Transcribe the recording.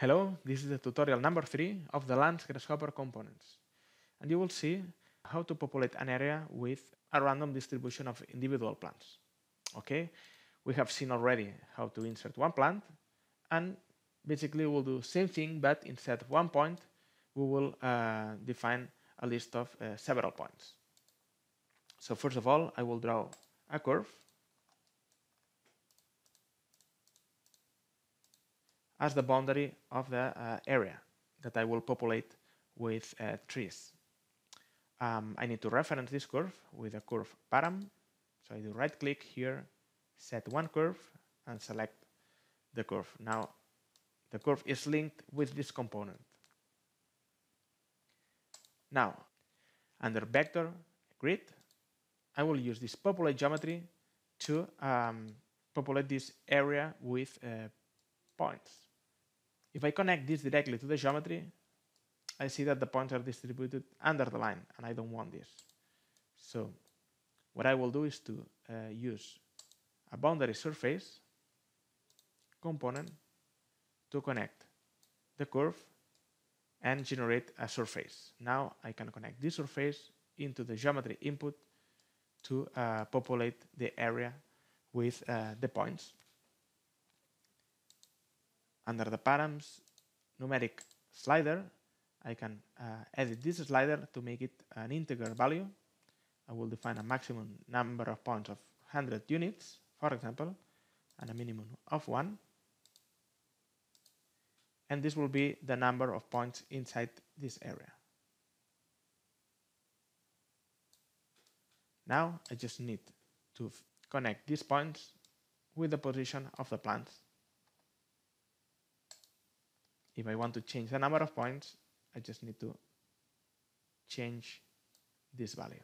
Hello, this is the tutorial number 3 of the Lands Grasshopper components. And you will see how to populate an area with a random distribution of individual plants. Okay, we have seen already how to insert one plant and basically we'll do the same thing but instead of one point we will uh, define a list of uh, several points. So first of all I will draw a curve as the boundary of the uh, area that I will populate with uh, trees. Um, I need to reference this curve with a curve param. So I do right click here, set one curve and select the curve. Now the curve is linked with this component. Now under vector grid, I will use this populate geometry to um, populate this area with uh, points. If I connect this directly to the geometry, I see that the points are distributed under the line, and I don't want this. So what I will do is to uh, use a boundary surface component to connect the curve and generate a surface. Now I can connect this surface into the geometry input to uh, populate the area with uh, the points under the params numeric slider, I can uh, edit this slider to make it an integer value. I will define a maximum number of points of 100 units, for example, and a minimum of 1. And this will be the number of points inside this area. Now I just need to connect these points with the position of the plants if I want to change the number of points, I just need to change this value.